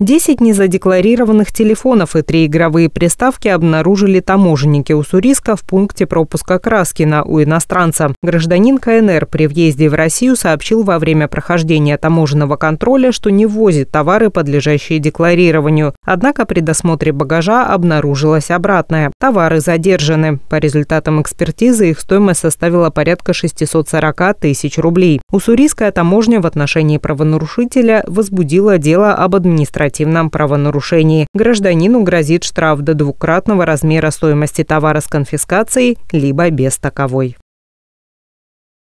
10 незадекларированных телефонов и три игровые приставки обнаружили таможенники Уссурийска в пункте пропуска Краскина у иностранца. Гражданин КНР при въезде в Россию сообщил во время прохождения таможенного контроля, что не возит товары, подлежащие декларированию. Однако при досмотре багажа обнаружилось обратное. Товары задержаны. По результатам экспертизы их стоимость составила порядка 640 тысяч рублей. Уссурийская таможня в отношении правонарушителя возбудила дело об административном административном правонарушении. Гражданину грозит штраф до двукратного размера стоимости товара с конфискацией, либо без таковой.